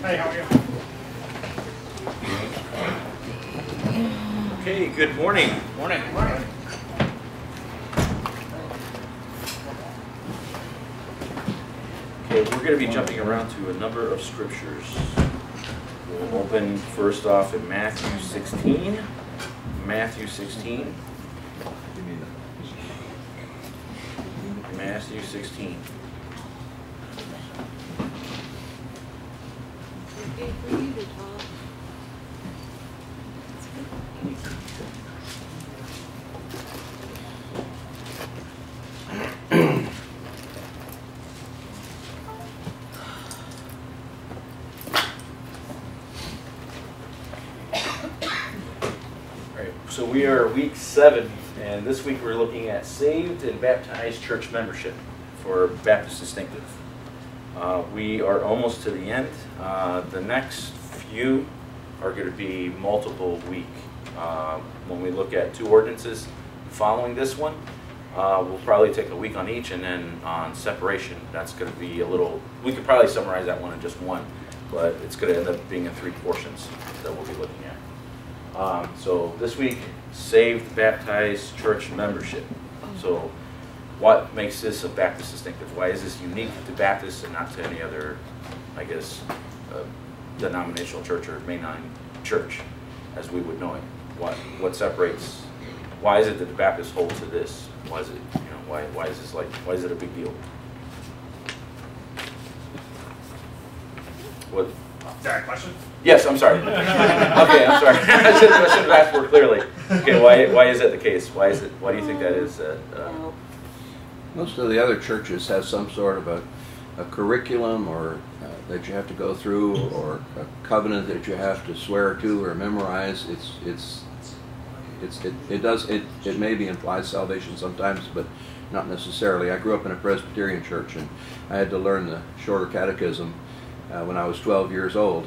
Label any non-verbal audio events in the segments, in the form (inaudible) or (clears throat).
Hey, how are you? Okay, good morning. Morning. Morning. Okay, we're going to be jumping around to a number of scriptures. We'll open first off in Matthew 16. Matthew 16. Matthew 16. Okay for you to talk. All right, so we are week seven, and this week we're looking at saved and baptized church membership for Baptist Distinctive. Uh, we are almost to the end. Uh, the next few are going to be multiple week. Uh, when we look at two ordinances following this one, uh, we'll probably take a week on each, and then on separation, that's going to be a little. We could probably summarize that one in just one, but it's going to end up being in three portions that we'll be looking at. Um, so this week, saved baptized church membership. So what makes this a Baptist distinctive? Why is this unique to Baptists and not to any other, I guess, uh, denominational church or mainline church as we would know it? What, what separates, why is it that the Baptists hold to this? Why is it, you know, why, why is this like, why is it a big deal? What, a question? Yes, I'm sorry. (laughs) Okay, I'm sorry. (laughs) I should, I should have asked more clearly. Okay, why, why is that the case? Why is it, why do you think that is? Uh, uh, Most of the other churches have some sort of a, a curriculum or uh, that you have to go through or a covenant that you have to swear to or memorize. It's, it's, it's, it, it does, it, it maybe implies salvation sometimes, but not necessarily. I grew up in a Presbyterian church and I had to learn the shorter catechism uh, when I was 12 years old.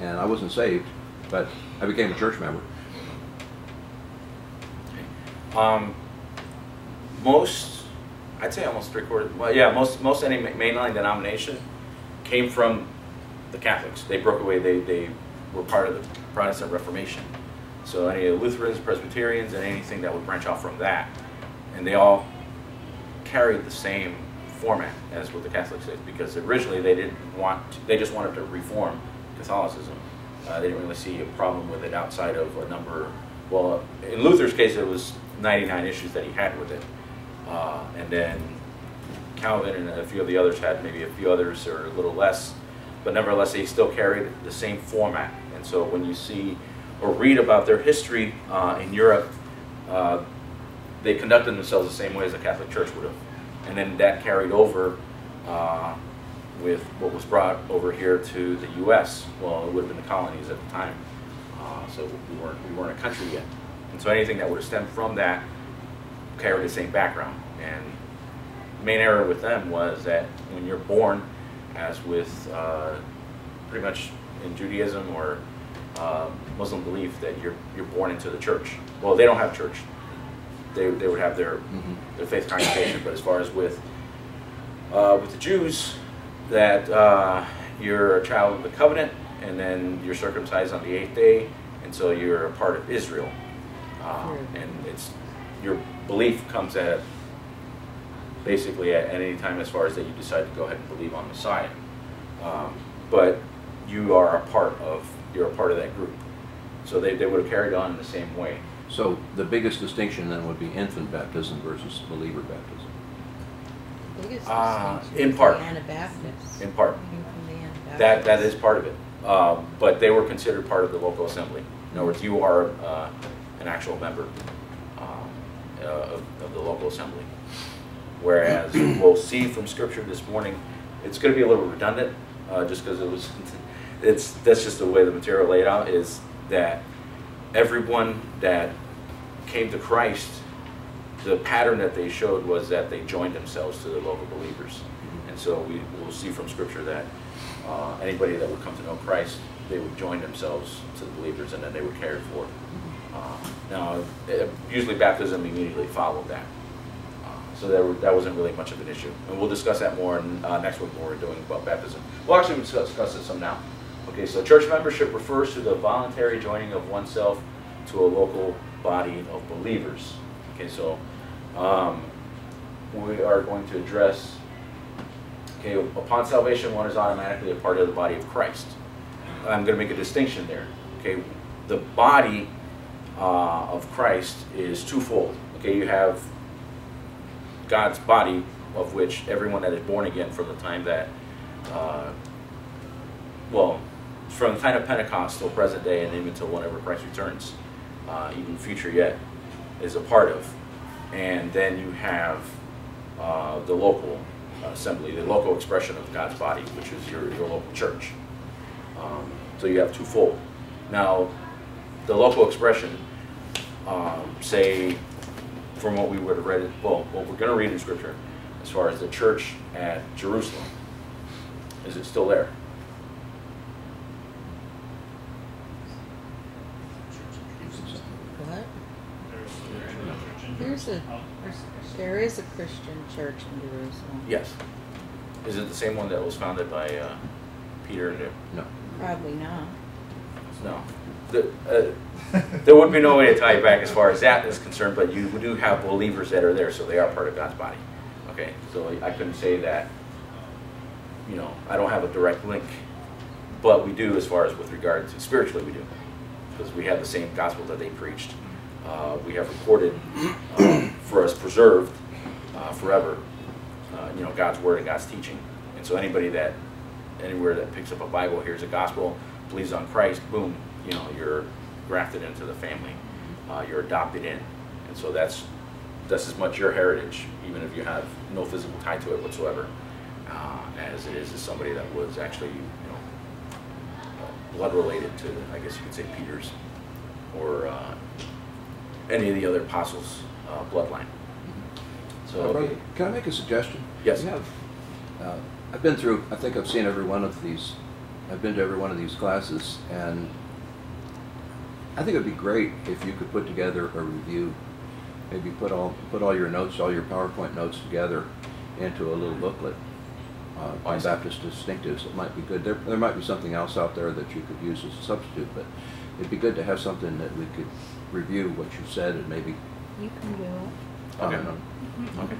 And I wasn't saved, but I became a church member. Um, most, I'd say almost three quarters, well, yeah, most, most any mainline denomination came from the Catholics. They broke away, they, they were part of the Protestant Reformation. So any Lutherans, Presbyterians, and anything that would branch off from that. And they all carried the same format as what the Catholics did because originally they didn't want, to- they just wanted to reform Catholicism. Uh, they didn't really see a problem with it outside of a number, well, in Luther's case, it was 99 issues that he had with it. Uh, and then Calvin and a few of the others had maybe a few others or a little less, but nevertheless, they still carried the same format. And so when you see or read about their history uh, in Europe, uh, they conducted themselves the same way as the Catholic Church would have. And then that carried over uh, with what was brought over here to the U.S. Well, it would have been the colonies at the time. Uh, so we weren't, we weren't a country yet. And so anything that would have stemmed from that carried the same background. And the main error with them was that when you're born, as with uh, pretty much in Judaism or uh, Muslim belief, that you're, you're born into the church. Well, they don't have church. They, they would have their, Mhm. their faith congregation, but as far as with, uh, with the Jews, that uh, you're a child of the covenant, and then you're circumcised on the eighth day, and so you're a part of Israel. Uh, and it's your belief comes at basically at, at any time as far as that you decide to go ahead and believe on Messiah. Um, but you are a part of you're a part of that group. So they, they would have carried on in the same way. So the biggest distinction then would be infant baptism versus believer baptism. biggest Uh, in part. The Anabaptists. In part. Coming from Anabaptists. That that is part of it. Um, but they were considered part of the local assembly. In other words, you are uh, an actual member uh, of, of the local assembly. Whereas we'll see from scripture this morning, it's going to be a little redundant, uh, just because it was. (laughs) It's that's just the way the material laid out is that everyone that came to Christ, the pattern that they showed was that they joined themselves to the local believers. And so we will see from Scripture that uh, anybody that would come to know Christ, they would join themselves to the believers and then they were cared for. Uh, Now, usually baptism immediately followed that. Uh, So that, were- that wasn't really much of an issue. And we'll discuss that more in, uh, next week when we're doing about baptism. We'll actually discuss discuss it some now. Okay, so church membership refers to the voluntary joining of oneself to a local body of believers. Okay, so um, we are going to address, okay, upon salvation, one is automatically a part of the body of Christ. I'm going to make a distinction there. Okay, the body uh, of Christ is twofold. Okay, you have God's body, of which everyone that is born again from the time that, uh, well, from the time of Pentecost till present day, and even until whenever Christ returns, uh, even future yet, is a part of. And then you have uh, the local assembly, the local expression of God's body, which is your, your local church. Um, so you have twofold. Now, the local expression, um, say, from what we would have read, well, what we're going to read in Scripture, as far as the church at Jerusalem, is it still there? What? There's a, there is a Christian church in Jerusalem. Yes. Is it the same one that was founded by uh, Peter and No. Probably not. No. The, uh, there would be no way to tie it back as far as that is concerned, but you do have believers that are there, so they are part of God's body. Okay, so I couldn't say that, you know, I don't have a direct link, but we do as far as with regard to spiritually, we do. Because we have the same gospel that they preached. Uh, we have recorded um, for us preserved uh, forever, uh, you know, God's word and God's teaching. And so anybody that, anywhere that picks up a Bible, hears a gospel, believes on Christ, boom, you know, you're grafted into the family. Uh, you're adopted in. And so that's, that's as much your heritage, even if you have no physical tie to it whatsoever, uh, as it is as somebody that was actually, you know, uh, blood related to, I guess you could say, Peter's or uh, any of the other apostles' uh, bloodline. So, Uh, brother, Can I make a suggestion? Yes. We have, uh, I've been through, I think I've seen every one of these, I've been to every one of these classes, and I think it'd be great if you could put together a review. Maybe put all, put all your notes, all your PowerPoint notes together into a little booklet uh, on. Baptist distinctives. It might be good. There, there might be something else out there that you could use as a substitute, but it'd be good to have something that we could review what you said and maybe You can do it. Okay. comment on. okay,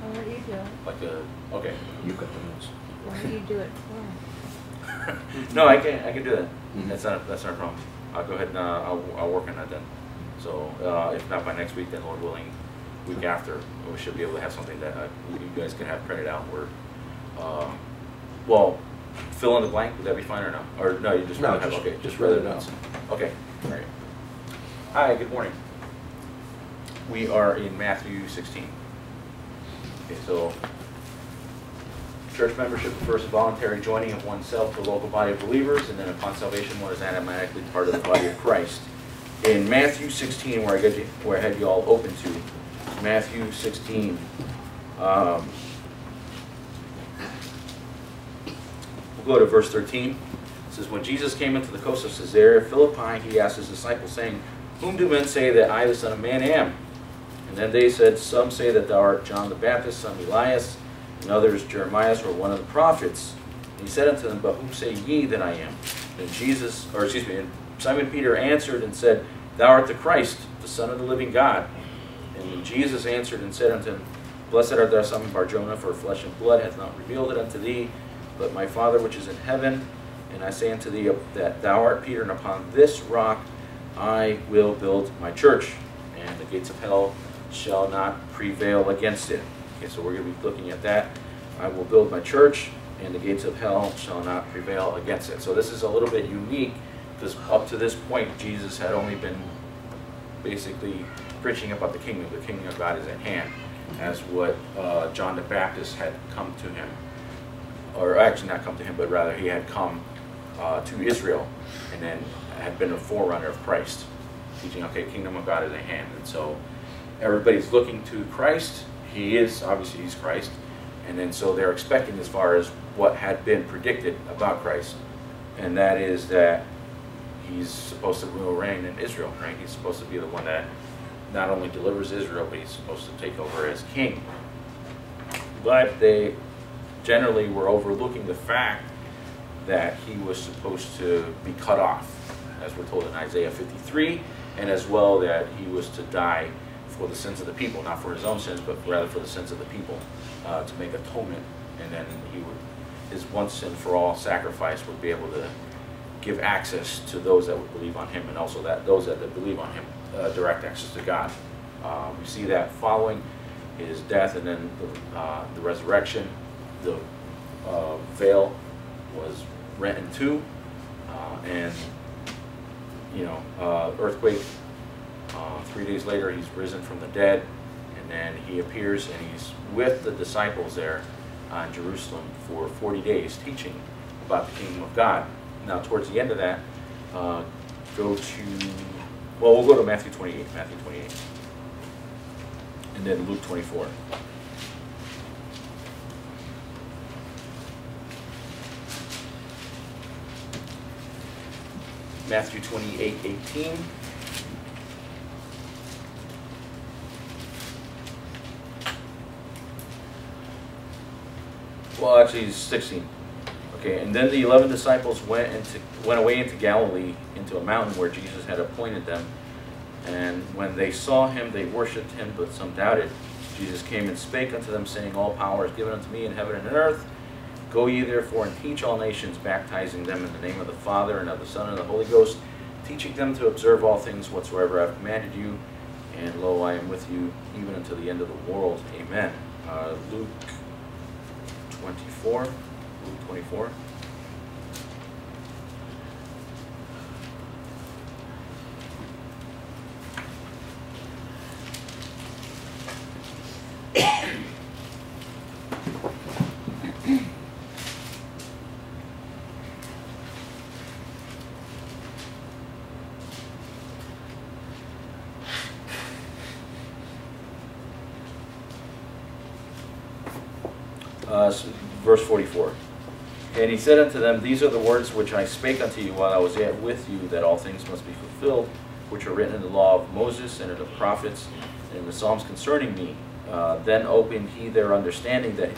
Why don't you do it? like a, okay. You got the notes. Why don't you do it for (laughs) no, I can, I can do that. Mhm. That's not, that's not a problem. I'll go ahead and, uh, I'll, I'll work on that then. So, uh, if not by next week, then Lord willing, week after, we should be able to have something that, uh, you guys can have printed out where, uh, well, fill in the blank, would that be fine or no? Or, no, you just No, rather have, just- okay, just rather out. Okay, all right. Hi, good morning. We are in Matthew sixteen. Okay, so, Church membership refers to voluntary joining of oneself to a local body of believers, and then upon salvation, one is automatically part of the body of Christ. In Matthew 16, where I get you, where I had you all open to, Matthew 16, um, we'll go to verse 13. It says, When Jesus came into the coast of Caesarea Philippi, he asked his disciples, saying, Whom do men say that I, the Son of Man, am? And then they said, Some say that thou art John the Baptist, some Elias, and others Jeremiah or one of the prophets. And he said unto them, But whom say ye that I am? And Jesus, or excuse me, Simon Peter answered and said, Thou art the Christ, the Son of the living God. And Jesus answered and said unto him, Blessed art thou, Simon Barjona, for flesh and blood hath not revealed it unto thee, but my Father which is in heaven. And I say unto thee that thou art Peter, and upon this rock I will build my church, and the gates of hell shall not prevail against it. Okay, so we're going to be looking at that. I will build my church, and the gates of hell shall not prevail against it. So this is a little bit unique, because up to this point, Jesus had only been basically preaching about the kingdom. The kingdom of God is at hand, as what uh, John the Baptist had come to him, or actually not come to him, but rather he had come uh, to Israel, and then had been a forerunner of Christ, teaching, okay, kingdom of God is at hand. And so everybody's looking to Christ. He is, obviously, he's Christ. And then so they're expecting as far as what had been predicted about Christ, and that is that he's supposed to rule reign in Israel, right? He's supposed to be the one that not only delivers Israel, but he's supposed to take over as king. But they generally were overlooking the fact that he was supposed to be cut off, as we're told in Isaiah 53, and as well that he was to die for the sins of the people, not for his own sins, but rather for the sins of the people, uh, to make atonement. And then he would, his once and for all sacrifice would be able to give access to those that would believe on him, and also that those that believe on him, uh, direct access to God. Uh, we see that following his death and then the, uh, the resurrection, the uh, veil was rent in two, uh, and you know, earthquake. Uh, three days later, he's risen from the dead, and then he appears and he's with the disciples there in Jerusalem for 40 days, teaching about the kingdom of God. Now, towards the end of that, uh, go to well, we'll go to Matthew 28. Matthew 28, and then Luke 24. Matthew 28, 18. Well, actually, it's 16. Okay, and then the eleven disciples went into went away into Galilee, into a mountain where Jesus had appointed them. And when they saw him, they worshipped him, but some doubted. Jesus came and spake unto them, saying, All power is given unto me in heaven and in earth. Go ye therefore and teach all nations, baptizing them in the name of the Father and of the Son and of the Holy Ghost, teaching them to observe all things whatsoever I have commanded you. And lo, I am with you even unto the end of the world. Amen. Uh, Luke 24. 24. Uh, s- verse 44. And he said unto them, These are the words which I spake unto you while I was yet with you, that all things must be fulfilled, which are written in the law of Moses and in the prophets and in the Psalms concerning me. Uh, then opened he their understanding that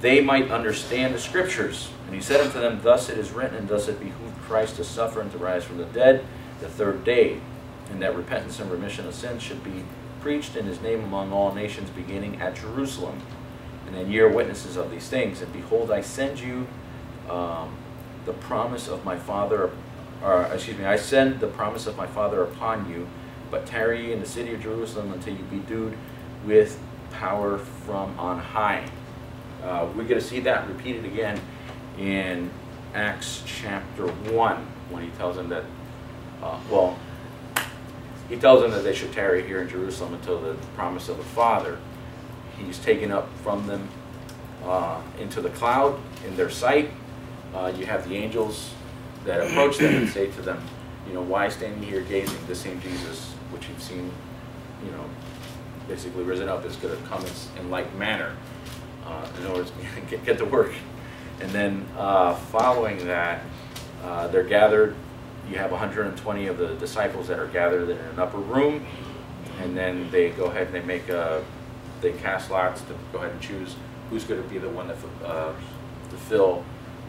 they might understand the scriptures. And he said unto them, Thus it is written, and thus it behooved Christ to suffer and to rise from the dead the third day, and that repentance and remission of sins should be preached in his name among all nations, beginning at Jerusalem. And then ye are witnesses of these things. And behold, I send you um, the promise of my Father, or excuse me, I send the promise of my Father upon you, but tarry in the city of Jerusalem until you be endued with power from on high. Uh, we're going to see that repeated again in Acts chapter 1 when he tells them that, uh, well, he tells them that they should tarry here in Jerusalem until the promise of the Father. He's taken up from them uh, into the cloud in their sight. Uh, you have the angels that approach them and say to them, you know, why stand ye here gazing? The same Jesus which you've seen, you know, basically risen up is going to come in, in like manner uh, in order to (laughs) get, get to work. And then uh, following that, uh, they're gathered. You have 120 of the disciples that are gathered in an upper room, and then they go ahead and they make a, they cast lots to go ahead and choose who's going to be the one uh, to fill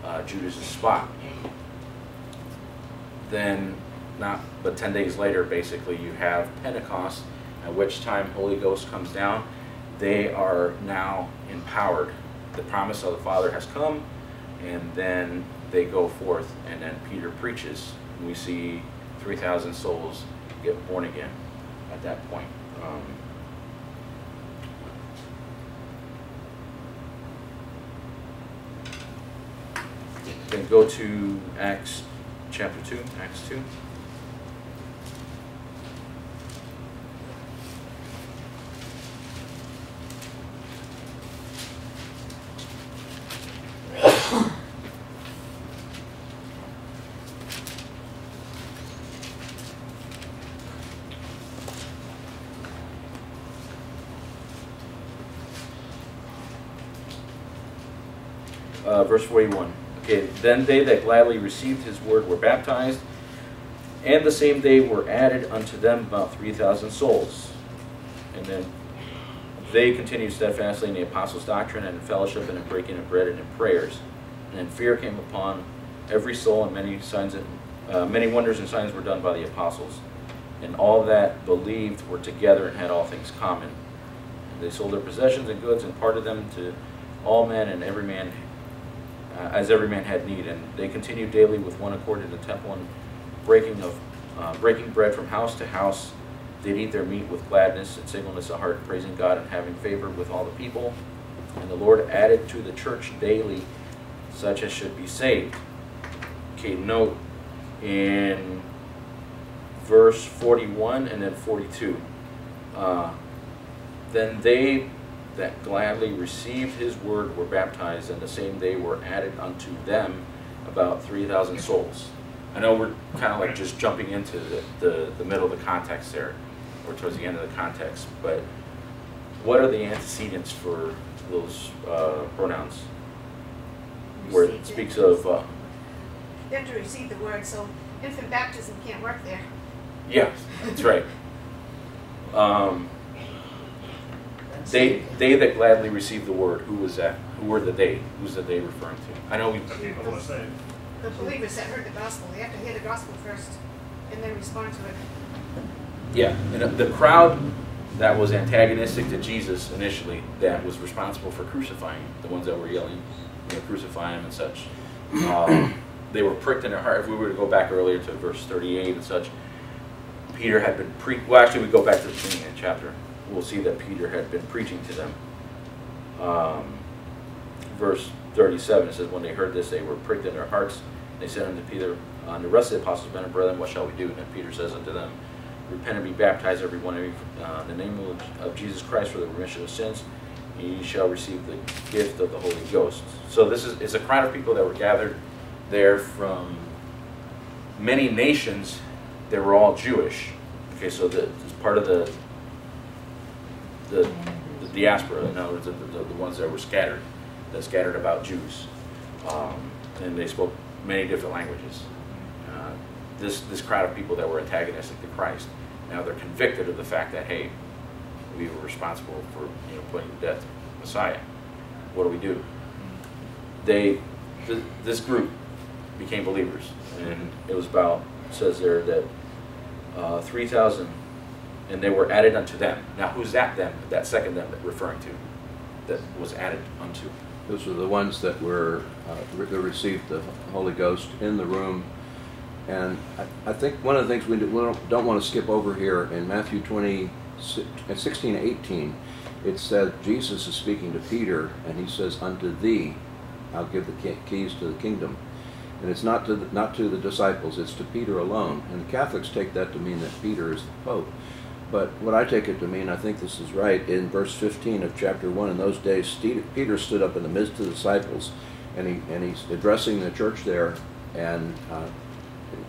uh, Judas' spot. Then, not but 10 days later, basically, you have Pentecost, at which time Holy Ghost comes down. They are now empowered. The promise of the Father has come, and then they go forth, and then Peter preaches. We see 3,000 souls get born again at that point. Um, then go to Acts chapter 2, Acts 2. uh, verse 41. Okay, then they that gladly received his word were baptized, and the same day were added unto them about 3,000 souls. And then they continued steadfastly in the apostles' doctrine and in fellowship and in breaking of bread and in prayers. And then fear came upon every soul, and many signs and uh, many wonders and signs were done by the apostles. And all that believed were together and had all things common. And they sold their possessions and goods and parted them to all men and every man uh, as every man had need. And they continued daily with one accord in the temple and breaking of uh, breaking bread from house to house. They'd eat their meat with gladness and singleness of heart, praising God and having favor with all the people. And the Lord added to the church daily such as should be saved. Okay, note in verse 41 and then 42. Uh, then they that gladly received his word were baptized, and the same day were added unto them about 3,000 souls. I know we're kind of like just jumping into the, the, the middle of the context there, or towards the end of the context, but what are the antecedents for those uh, pronouns? Where it speaks of, uh, Them to receive the word, so infant baptism can't work there. yeah, that's right. Um, they, they that gladly received the word, who was that? Who were the they? Who's the they referring to? I know we, The people who are saved. The believers that heard the gospel, they have to hear the gospel first and then respond to it. Yeah, and the crowd that was antagonistic to Jesus initially, that was responsible for crucifying, him, the ones that were yelling, you know, crucify him and such, um, they were pricked in their heart. If we were to go back earlier to verse 38 and such, Peter had been pre. Well, actually, we go back to the beginning of the chapter. We'll see that Peter had been preaching to them. Um, verse 37 it says, When they heard this, they were pricked in their hearts. They said unto Peter, uh, and the rest of the apostles, men and brethren, what shall we do? And Peter says unto them, Repent and be baptized, every one of you, uh, in the name of, of Jesus Christ for the remission of sins, and ye shall receive the gift of the Holy Ghost. So this is it's a crowd of people that were gathered there from many nations. They were all Jewish. Okay, so the, it's part of the the, the diaspora, in other words, the, the, the ones that were scattered, that scattered about Jews. Um, and they spoke many different languages. Uh, this, this crowd of people that were antagonistic to Christ, now they're convicted of the fact that, hey, we were responsible for you know, putting to death Messiah. What do we do? They, th- this group became believers, and it was about, says there that uh, 3,000 and they were added unto them. Now, who's that them? That second them that referring to, that was added unto. Those are the ones that were, uh, re- that received the Holy Ghost in the room. And I, I think one of the things we do- we don't, don't want to skip over here in Matthew 20, si- uh, 16, 18, it said Jesus is speaking to Peter, and he says, Unto thee I'll give the keys to the kingdom. And it's not to, the, not to the disciples, it's to Peter alone. And the Catholics take that to mean that Peter is the Pope. But what I take it to mean, I think this is right, in verse 15 of chapter 1, in those days, Peter stood up in the midst of the disciples, and, he, and he's addressing the church there, and uh,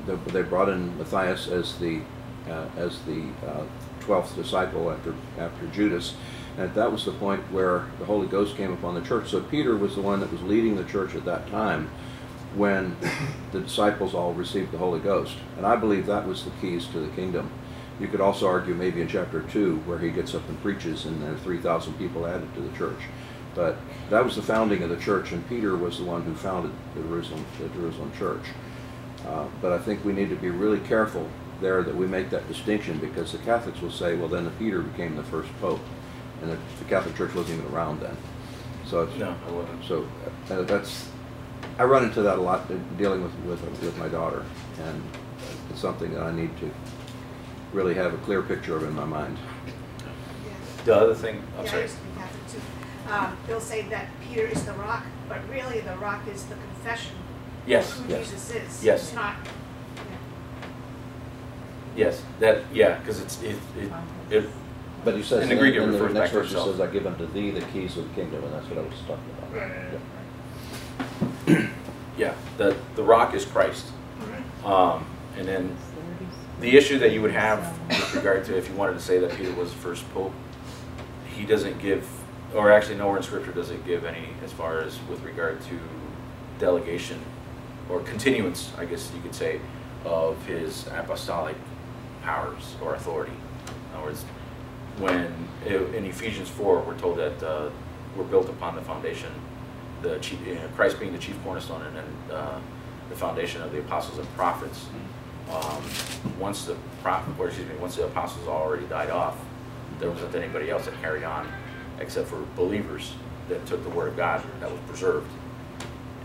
they brought in Matthias as the, uh, as the uh, 12th disciple after, after Judas. And that was the point where the Holy Ghost came upon the church. So Peter was the one that was leading the church at that time when (coughs) the disciples all received the Holy Ghost. And I believe that was the keys to the kingdom. You could also argue maybe in chapter 2 where he gets up and preaches and there are 3,000 people added to the church. But that was the founding of the church, and Peter was the one who founded the Jerusalem, the Jerusalem church. Uh, but I think we need to be really careful there that we make that distinction because the Catholics will say, well, then the Peter became the first pope, and the, the Catholic Church wasn't even around then. So it's, No, I wasn't. so uh, that's I run into that a lot dealing with, with with my daughter, and it's something that I need to really have a clear picture of in my mind. Yeah. The other thing, I'm Yeah, sorry. used to be Catholic too. Um, they'll say that Peter is the rock, but really the rock is the confession Yes, of who yes, Jesus is. Yes. It's not, yes. That yeah, because it's it, it, it But he says In the Greek, it in the refers back next verse, he says, "I give unto thee the keys of the kingdom," and that's what I was talking about. Right. Yeah. yeah. The the rock is Christ. Mhm. Um, and then the issue that you would have with regard to if you wanted to say that Peter was the first pope, he doesn't give, or actually nowhere in Scripture does it give any as far as with regard to delegation or continuance, I guess you could say, of his apostolic powers or authority. In other words, when in Ephesians 4 we're told that uh, we're built upon the foundation, the chief, you know, Christ being the chief cornerstone, and then uh, the foundation of the apostles and prophets. Um, once the prophet, or excuse me, once the apostles already died off, there wasn't anybody else that carried on except for believers that took the word of God that was preserved.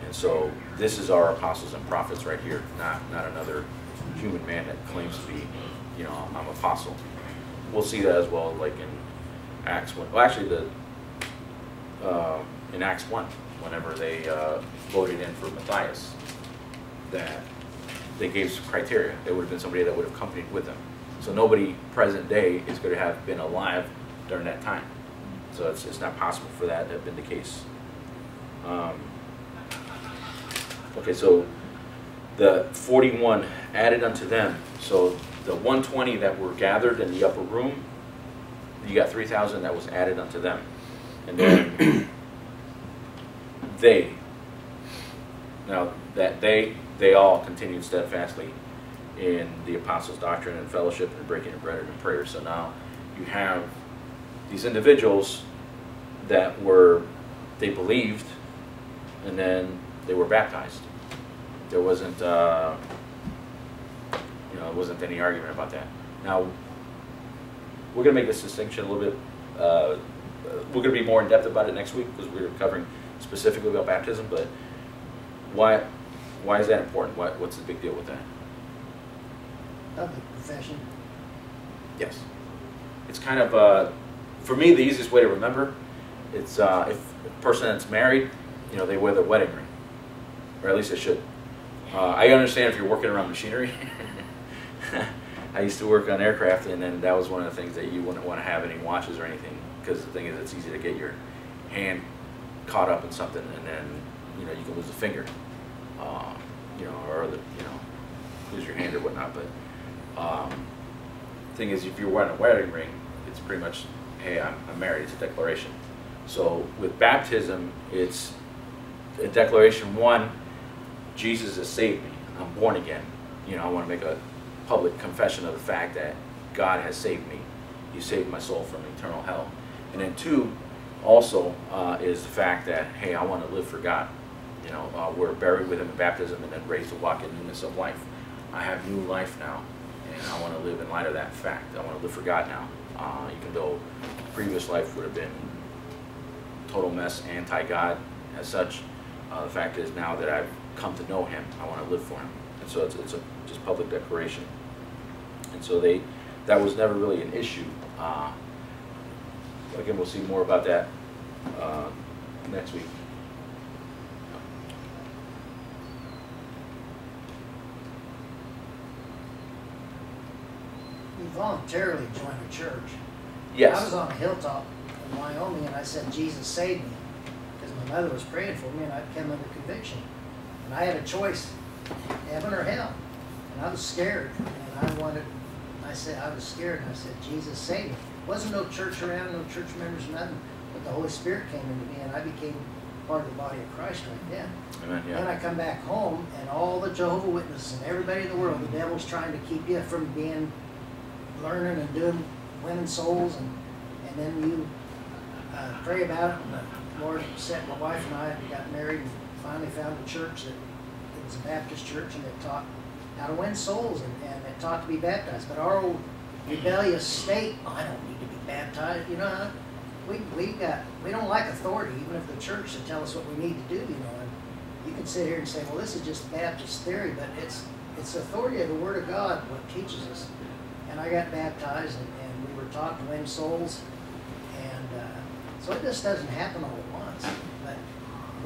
And so this is our apostles and prophets right here, not, not another human man that claims to be, you know, I'm apostle. We'll see that as well, like in Acts one. Well, actually, the uh, in Acts one, whenever they uh, voted in for Matthias, that they gave some criteria. It would have been somebody that would have accompanied with them. So nobody present day is going to have been alive during that time. So it's, it's not possible for that to have been the case. Um, okay, so the 41 added unto them. So the 120 that were gathered in the upper room, you got 3,000 that was added unto them. And then (clears throat) they, now that they, they all continued steadfastly in the apostles' doctrine and fellowship and breaking of bread and prayer. So now you have these individuals that were, they believed, and then they were baptized. There wasn't, uh, you know, wasn't any argument about that. Now, we're going to make this distinction a little bit. Uh, we're going to be more in depth about it next week because we're covering specifically about baptism. But why, why is that important? What, what's the big deal with that? public profession. Yes. It's kind of, uh, for me, the easiest way to remember, it's uh, if a person that's married, you know, they wear their wedding ring. Or at least they should. Uh, I understand if you're working around machinery. (laughs) I used to work on aircraft, and then that was one of the things that you wouldn't want to have any watches or anything, because the thing is, it's easy to get your hand caught up in something, and then you know you can lose a finger, you know, or the, you know, lose your hand or whatnot. But um, thing is, if you're wearing a wedding ring, it's pretty much, hey, I'm, I'm married. It's a declaration. So with baptism, it's a declaration. One, Jesus has saved me. I'm born again. You know, I want to make a public confession of the fact that God has saved me. He saved my soul from eternal hell. And then two, also uh, is the fact that hey, I want to live for God. You know, uh, we're buried with Him in baptism and then raised to walk in newness of life. I have new life now, and I want to live in light of that fact. I want to live for God now, uh, even though previous life would have been total mess, anti-God as such. Uh, the fact is now that I've come to know Him, I want to live for Him. And so it's, it's a just public declaration. And so they, that was never really an issue. Uh, again, we'll see more about that uh, next week. You voluntarily join a church. Yes. I was on a hilltop in Wyoming and I said, Jesus saved me. Because my mother was praying for me and I came come under conviction. And I had a choice, heaven or hell. And I was scared. And I wanted, I said, I was scared and I said, Jesus saved me. Wasn't no church around, no church members, nothing. But the Holy Spirit came into me and I became part of the body of Christ right then. Amen. yeah. Then I come back home and all the Jehovah Witnesses and everybody in the world, the devil's trying to keep you from being, learning and doing, winning souls and, and then you, uh, pray about it and the Lord set my wife and I, got married and finally found a church that, it was a Baptist church and it taught how to win souls and, and it taught to be baptized. But our old rebellious state, "Oh, I don't need to be baptized, you know, we, we got, we don't like authority, even if the church should tell us what we need to do, you know. And you can sit here and say, well, this is just Baptist theory, but it's, it's authority of the Word of God, what teaches us. And I got baptized and, and we were taught to win souls. And, uh, so it just doesn't happen all at once. But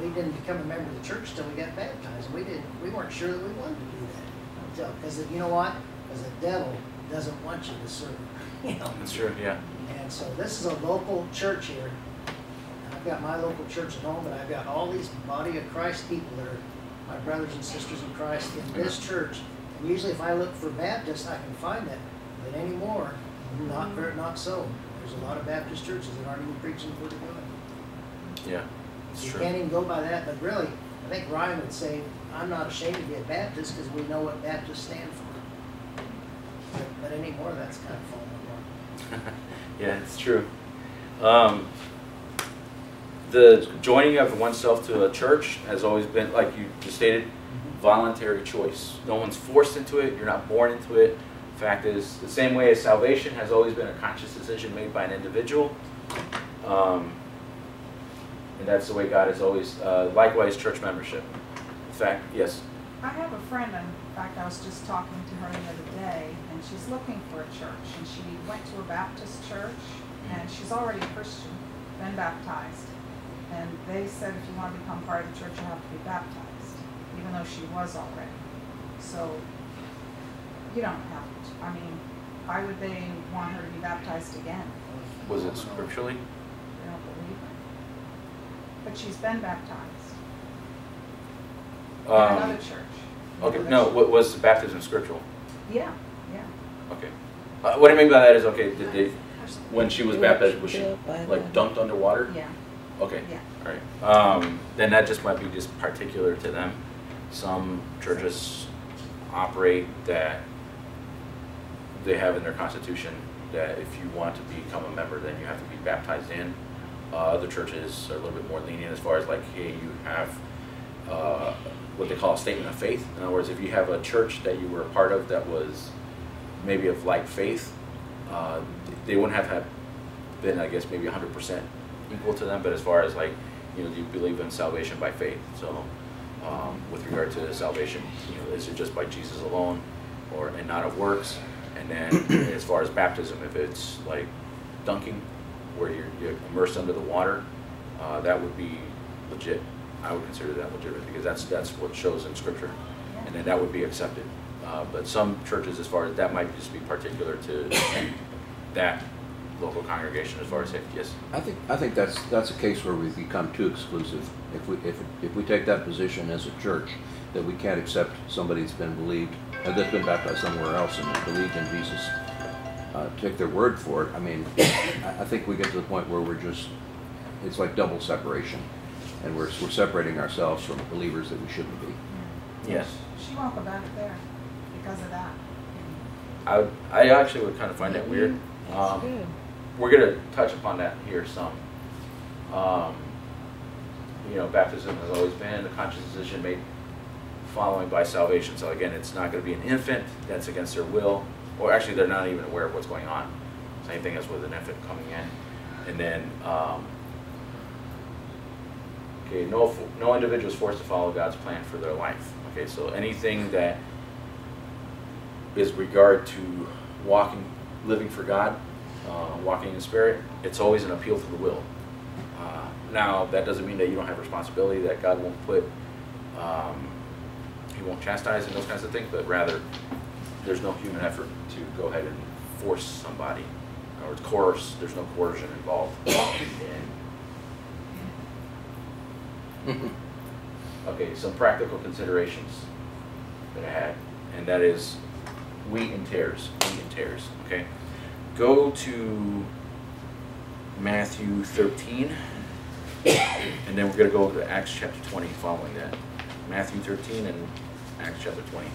we didn't become a member of the church till we got baptized. We didn't, we weren't sure that we wanted to do that. Because you know what? Because the devil doesn't want you to serve, (laughs) you know. That's true. Yeah. And so this is a local church here. I've got my local church at home, but I've got all these body of Christ people that are my brothers and sisters in Christ in this church. And usually if I look for Baptists, I can find that. But anymore, not very, not so. There's a lot of Baptist churches that aren't even preaching the word of God. Yeah. It's You true. can't even go by that, but really, I think Ryan would say, I'm not ashamed to be a Baptist because we know what Baptists stand for. But, but anymore, that's kind of falling apart. (laughs) yeah, it's true. Um, the joining of oneself to a church has always been, like you just stated, voluntary choice. No one's forced into it. You're not born into it. Fact is, the same way as salvation has always been a conscious decision made by an individual. Um, and that's the way God has always, uh, likewise, church membership. In fact, yes, I have a friend, in fact, I was just talking to her the other day, and she's looking for a church, and she went to a Baptist church, and she's already a Christian, been baptized. And they said if you want to become part of the church, you have to be baptized, even though she was already. So, you don't have to, I mean, why would they want her to be baptized again? was it scripturally? They don't believe it. But she's been baptized in Um, another church. Okay, no, what was baptism scriptural? Yeah, yeah. Okay. Uh, what I mean by that is, okay, did they, when she was baptized, was she like the- dunked underwater? Yeah, Okay, yeah. all right. Um, then that just might be just particular to them. Some churches operate that they have in their constitution that if you want to become a member, then you have to be baptized in. Uh, other churches are a little bit more lenient as far as like, hey, you have uh, what they call a statement of faith. In other words, if you have a church that you were a part of that was maybe of like faith, uh, they wouldn't have had been, I guess, maybe 100% equal to them. But as far as like, you know, do you believe in salvation by faith? So, um, with regard to salvation, you know, is it just by Jesus alone, or and not of works? And then, as far as baptism, if it's like dunking, where you're, you're immersed under the water, uh, that would be legit. I would consider that legitimate because that's that's what shows in Scripture, and then that would be accepted. Uh, but some churches, as far as that might just be particular to that local congregation, as far as safety. Yes. I think, I think that's, that's a case where we become too exclusive. If we, if, if we take that position as a church, that we can't accept somebody that's been believed, uh, that's been baptized somewhere else and believed in Jesus, uh, take their word for it, I mean, I, I think we get to the point where we're just, it's like double separation. And we're, we're separating ourselves from believers that we shouldn't be. Yes. She won't go back there because of that. I would, I actually would kind of find that weird. Um, we're gonna touch upon that here some. Um, you know, baptism has always been a conscious decision made following by salvation. So again, it's not gonna be an infant that's against their will, or actually, they're not even aware of what's going on. Same thing as with an infant coming in. And then, um, okay, no, no individual is forced to follow God's plan for their life. Okay, so anything that is regard to walking, living for God, uh, walking in the spirit, it's always an appeal to the will. Uh, now, that doesn't mean that you don't have responsibility, that God won't put, um, He won't chastise and those kinds of things, but rather, there's no human effort to go ahead and force somebody, or coerce, there's no coercion involved. (laughs) Okay, some practical considerations that I had, and that is wheat and tares, wheat and tares, okay? Go to Matthew 13, and then we're gonna go to Acts chapter 20 following that. Matthew 13 and Acts chapter 20.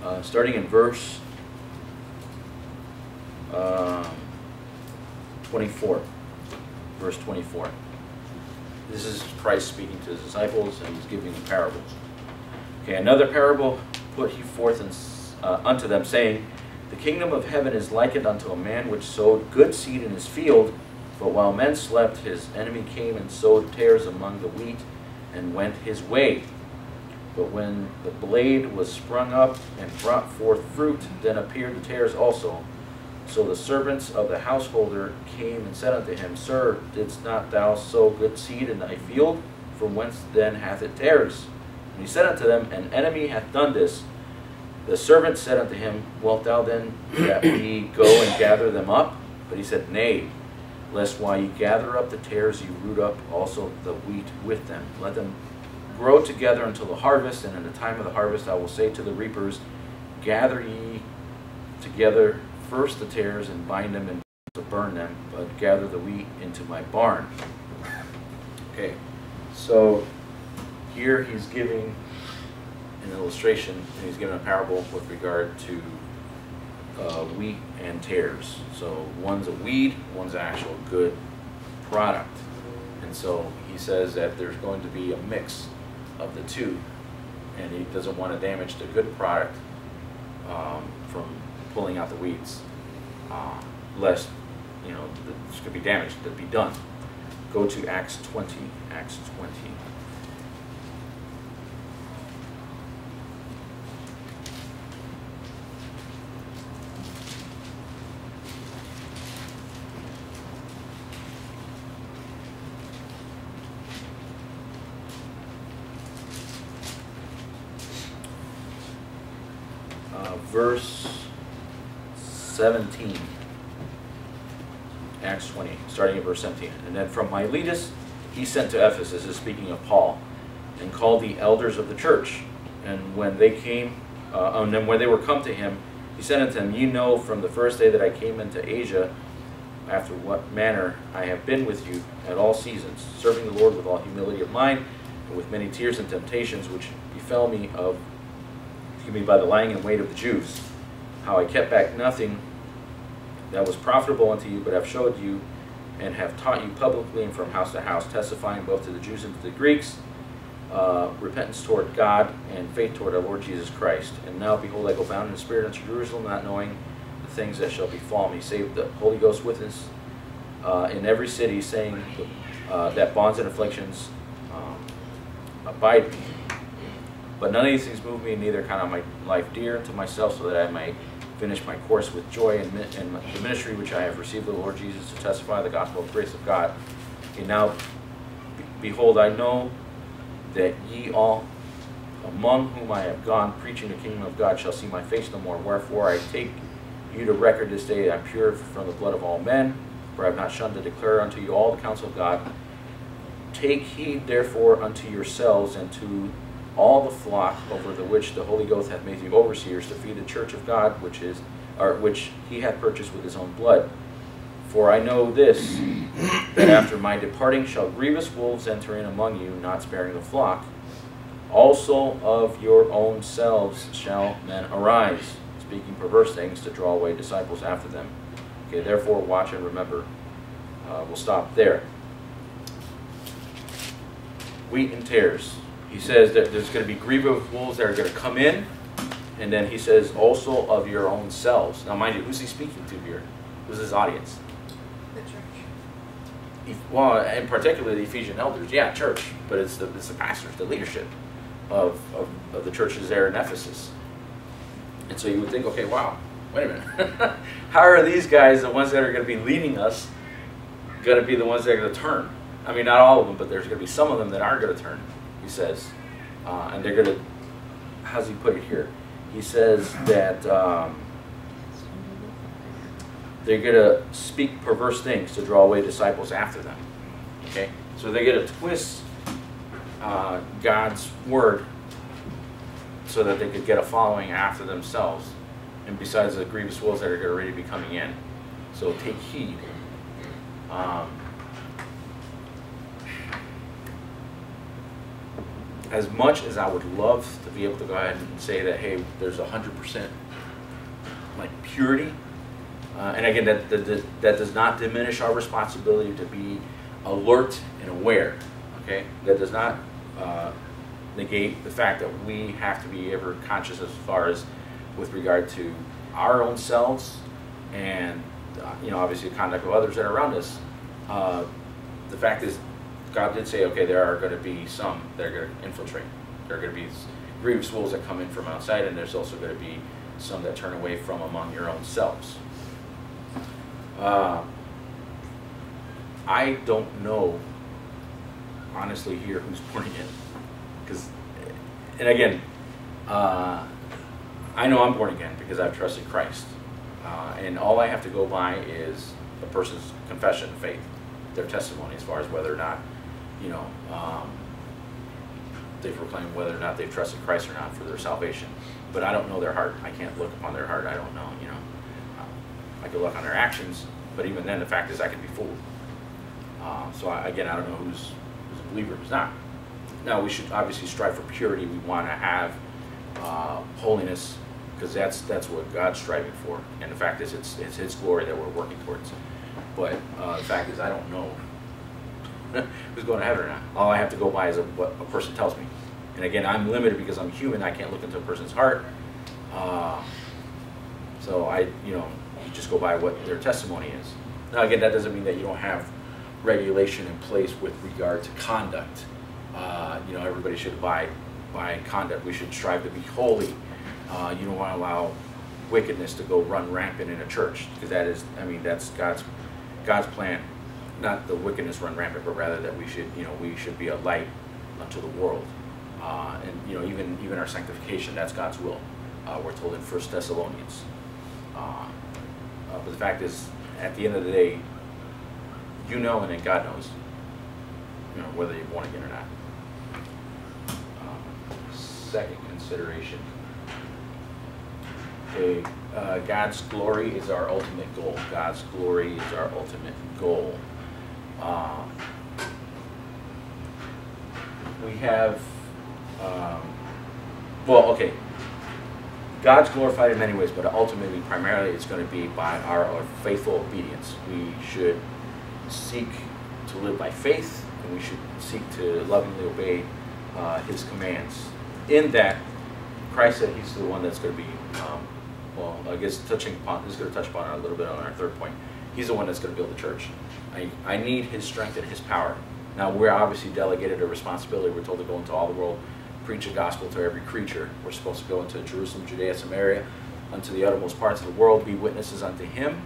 Uh, starting in verse um, 24. Verse 24. This is Christ speaking to his disciples, and he's giving them parables. Okay, another parable put he forth uh, unto them, saying, The kingdom of heaven is likened unto a man which sowed good seed in his field, but while men slept, his enemy came and sowed tares among the wheat, and went his way. But when the blade was sprung up and brought forth fruit, then appeared the tares also. So the servants of the householder came and said unto him, Sir, didst not thou sow good seed in thy field? From whence then hath it tares? And he said unto them, An enemy hath done this. The servant said unto him, Wilt thou then that we go and gather them up? But he said, Nay, lest while ye gather up the tares, ye root up also the wheat with them. Let them grow together until the harvest, and in the time of the harvest I will say to the reapers, Gather ye together first the tares and bind them and to burn them, but gather the wheat into my barn. Okay, so here he's giving an illustration, and he's giving a parable with regard to uh, wheat and tares. So one's a weed, one's an actual good product. And so he says that there's going to be a mix of the two, and he doesn't want to damage the good product um, from pulling out the weeds, uh, lest you know going to be damage that be done. Go to Acts 20. Acts 20. uh, verse 17. Acts 20, starting at verse 17. And then from Miletus he sent to Ephesus, is speaking of Paul, and called the elders of the church. And when they came, uh, and then when they were come to him, he said unto them, You know from the first day that I came into Asia, after what manner I have been with you at all seasons, serving the Lord with all humility of mind, and with many tears and temptations which befell me of excuse me, by the lying in wait of the Jews, how I kept back nothing that was profitable unto you, but have showed you and have taught you publicly and from house to house, testifying both to the Jews and to the Greeks, uh, repentance toward God and faith toward our Lord Jesus Christ. And now, behold, I go bound in the Spirit unto Jerusalem, not knowing the things that shall befall me, save the Holy Ghost witness uh, in every city, saying uh, that bonds and afflictions um, abide me. But none of these things move me, neither count I my life dear unto myself, so that I may finish my course with joy and, the ministry which I have received of the Lord Jesus to testify the gospel of grace of God. And now, behold, I know that ye all among whom I have gone preaching the kingdom of God shall see my face no more. Wherefore I take you to record this day that I'm pure from the blood of all men, for I have not shunned to declare unto you all the counsel of God. Take heed therefore unto yourselves and to all the flock over the which the Holy Ghost hath made you overseers to feed the church of God, which is or which he hath purchased with his own blood. For I know this, that after my departing shall grievous wolves enter in among you, not sparing the flock. Also of your own selves shall men arise, speaking perverse things to draw away disciples after them. Okay, therefore watch and remember. Uh, we'll stop there. Wheat and tares he says that there's going to be grievous wolves that are going to come in, and then he says also of your own selves. Now, mind you, who's he speaking to here? Who's his audience? The church. Well, and particularly the Ephesian elders, yeah, church, but it's the, it's the pastors, the leadership of, of, of the churches there in Ephesus. And so you would think, okay, wow, wait a minute. (laughs) How are these guys, the ones that are going to be leading us, going to be the ones that are going to turn? I mean, not all of them, but there's going to be some of them that are going to turn, he says. Uh, and they're going to, how's he put it here? He says that um, they're going to speak perverse things to draw away disciples after them. Okay? So they're going to twist uh, God's word so that they could get a following after themselves. And besides the grievous wolves that are already be coming in. So take heed. Um, as much as I would love to be able to go ahead and say that, hey, there's hundred percent like purity, uh, and again, that, that that that does not diminish our responsibility to be alert and aware. Okay, that does not uh, negate the fact that we have to be ever conscious as far as with regard to our own selves and uh, you know obviously the conduct of others that are around us. Uh, the fact is, God did say, okay, there are going to be some that are going to infiltrate. There are going to be grievous wolves that come in from outside, and there's also going to be some that turn away from among your own selves. Uh, I don't know, honestly, here who's born again, because, and again, uh, I know I'm born again because I've trusted Christ, uh, and all I have to go by is a person's confession of faith, their testimony, as far as whether or not, you know, um, they proclaim whether or not they've trusted Christ or not for their salvation. But I don't know their heart. I can't look upon their heart. I don't know, you know. I can look on their actions, but even then, the fact is I could be fooled. Uh, so I, again, I don't know who's, who's a believer, who's not. Now, we should obviously strive for purity. We want to have uh, holiness because that's that's what God's striving for. And the fact is, it's it's His glory that we're working towards. But uh, the fact is, I don't know (laughs) who's going to heaven or not. All I have to go by is a, what a person tells me. And again, I'm limited because I'm human. I can't look into a person's heart. Uh, so I, you know, you just go by what their testimony is. Now, again, that doesn't mean that you don't have regulation in place with regard to conduct. Uh, you know, everybody should abide by conduct. We should strive to be holy. Uh, you don't want to allow wickedness to go run rampant in a church because that is, I mean, that's God's God's plan. Not the wickedness run rampant, but rather that we should, you know, we should be a light unto the world. Uh, and you know, even even our sanctification, that's God's will. Uh, we're told in First Thessalonians. Uh, uh, but the fact is, at the end of the day, you know, and then God knows, you know, whether you're born again or not. Uh, second consideration. Okay, uh, God's glory is our ultimate goal. God's glory is our ultimate goal. Uh, we have, um, well, okay. God's glorified in many ways, but ultimately, primarily, it's going to be by our, our faithful obedience. We should seek to live by faith, and we should seek to lovingly obey uh, His commands. In that, Christ said He's the one that's going to be, um, well, I guess touching upon, this is going to touch upon a little bit on our third point. He's the one that's going to build the church. I, I need His strength and His power. Now, we're obviously delegated a responsibility. We're told to go into all the world, preach the gospel to every creature. We're supposed to go into Jerusalem, Judea, Samaria, unto the uttermost parts of the world, be witnesses unto Him,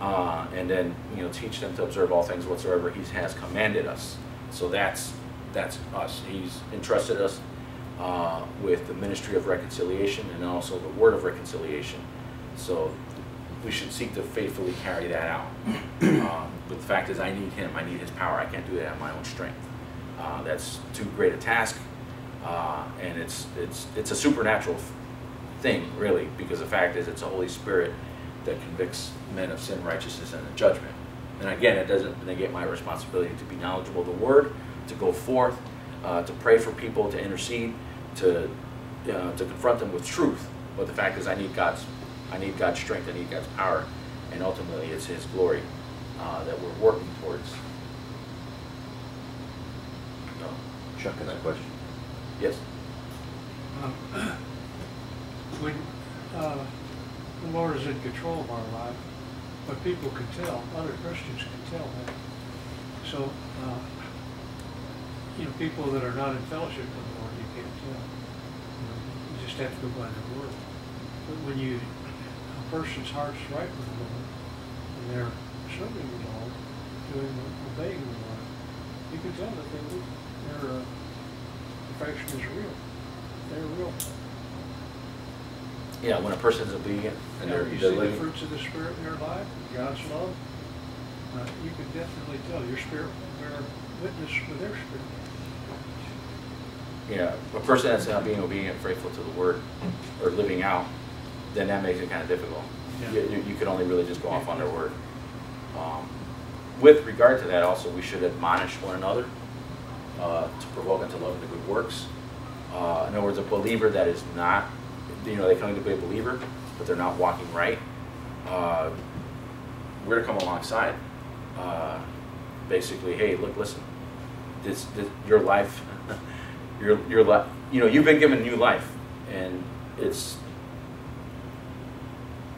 uh, and then you know teach them to observe all things whatsoever He has commanded us. So that's that's us. He's entrusted us uh, with the ministry of reconciliation and also the word of reconciliation. So we should seek to faithfully carry that out. (clears throat) um, but the fact is, I need Him. I need His power. I can't do that on my own strength. Uh, that's too great a task, uh, and it's it's it's a supernatural thing, really, because the fact is, it's the Holy Spirit that convicts men of sin, righteousness, and judgment. And again, it doesn't negate my responsibility to be knowledgeable of the Word, to go forth, uh, to pray for people, to intercede, to uh, to confront them with truth. But the fact is, I need God's I need God's strength. I need God's power, and ultimately, it's His glory uh, that we're working towards. So, Chuck has a question. yes. (clears throat) Um, When uh, the Lord is in control of our life, but people can tell, other Christians can tell that. So, uh, you know, people that are not in fellowship with the Lord, you can't tell. You know, You just have to go by the word. But when you, a person's heart's right with the Lord, and they're serving the Lord, doing, the- obeying the Lord, you can tell that they, their uh, affection is real. They're real. Yeah, when a person's obedient and Yeah, they're, you they're see the fruits of the Spirit in their life, God's love, uh, you can definitely tell your spirit bear witness with their spirit. yeah, a person that's not being obedient, faithful to the word, or living out, then that makes it kind of difficult. Yeah. You, you- can only really just go off on their word. Um, With regard to that, also, we should admonish one another uh, to provoke unto love and to good works. Uh, in other words, a believer that is not, you know, they can only be a believer, but they're not walking right. Uh, we're to come alongside. Uh, basically, hey, look, listen, this, this your life, (laughs) your your life, you know, you've been given new life, and it's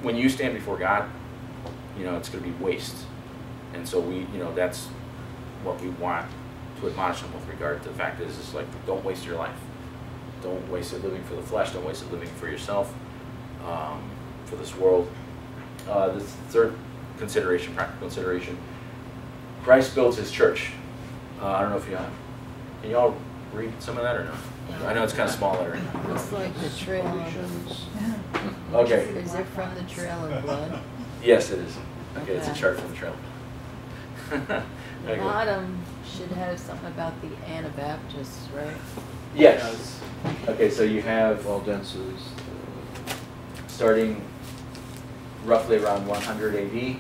when you stand before God, you know, it's going to be waste. And so we, you know, that's what we want to admonish them with regard to the fact is, it's like, don't waste your life. Don't waste it living for the flesh. Don't waste it living for yourself, um, for this world. Uh, the third consideration, practical consideration, Christ builds his church. Uh, I don't know if you, can y'all read some of that or no? I know it's kind of smaller. letter. Looks like the trail of, (laughs) Okay, is it from the trail of blood? yes, it is. Okay, it's a Okay. chart from the trail. The (laughs) Okay. bottom should have something about the Anabaptists, right? Yes. Okay, so you have, all uh, starting roughly around 100 AD,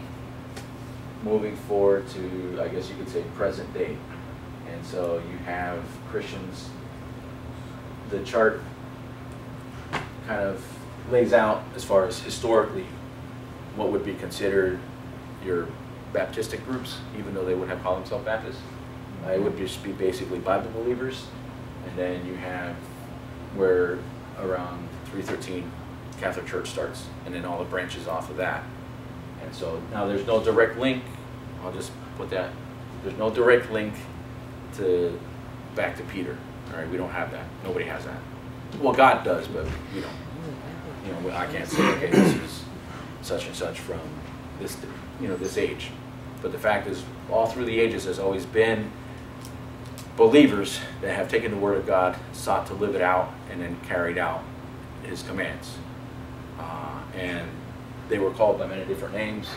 moving forward to, I guess you could say, present day. And so you have Christians, the chart kind of lays out as far as historically what would be considered your Baptistic groups, even though they would have called themselves Baptists. Uh, it would just be basically Bible believers. And then you have where around 313 Catholic Church starts, and then all the branches off of that. And so now there's no direct link. I'll just put that. There's no direct link to back to Peter. All right, we don't have that. Nobody has that. Well, God does, but we don't. You know, I can't say okay, this is such and such from this, you know, this age. But the fact is, all through the ages, there's always been believers that have taken the word of God, sought to live it out, and then carried out His commands. Uh, and they were called by many different names.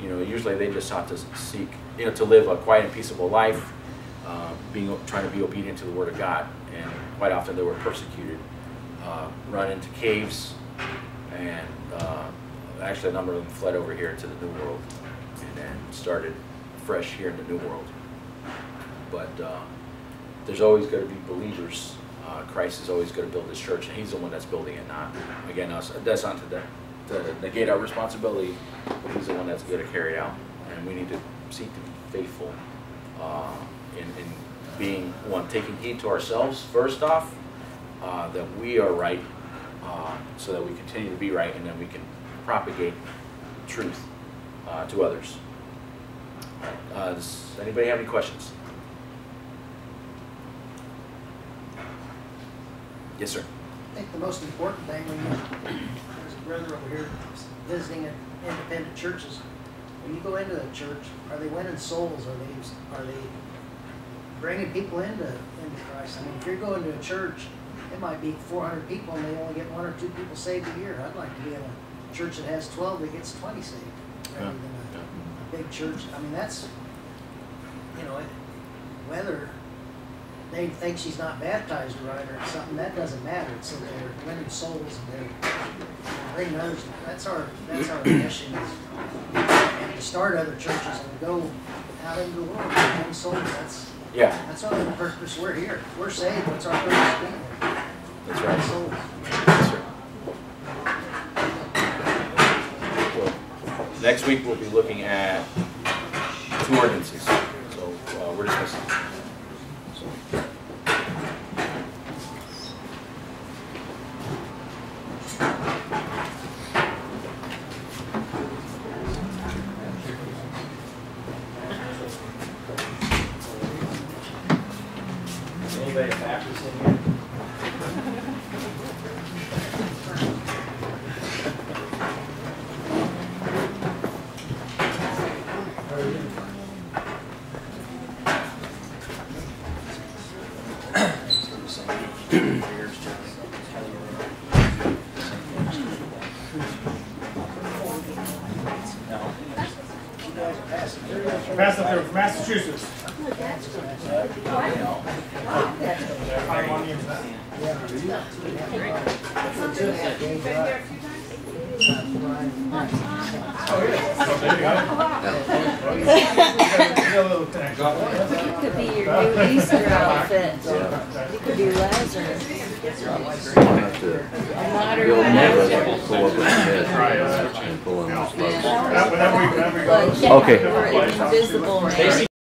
You know, usually they just sought to seek, you know, to live a quiet and peaceable life, uh, being trying to be obedient to the word of God. And quite often they were persecuted, uh, run into caves, and uh, actually a number of them fled over here to the New World, and then started fresh here in the New World. But uh, there's always going to be believers. Uh, Christ is always going to build His church, and He's the one that's building it, not again us. That's not to, the, to negate our responsibility, but He's the one that's going to carry out, and we need to seek to be faithful uh, in, in being one, taking heed to ourselves first off, uh, that we are right, uh, so that we continue to be right, and then we can propagate truth uh, to others. Uh, does anybody have any questions? Yes, sir. I think the most important thing when you, there's a brother over here visiting independent churches, when you go into a church, are they winning souls? Are they, are they bringing people into, into Christ? I mean, if you're going to a church, it might be four hundred people and they only get one or two people saved a year. I'd like to be in a church that has twelve that gets twenty saved, rather than a, a big church. I mean, that's, you know, it- whether they think she's not baptized right or something, that doesn't matter. It's that they're winning souls and they're bringing others. That's our, that's our mission is, and to start other churches and go out into the world and win souls. That's, Yeah, that's our purpose. We're here. We're saved. What's our purpose being here? that's right. souls. Yes, sir. Well, Next week, we'll be looking at two ordinances, so uh, we're dismissed.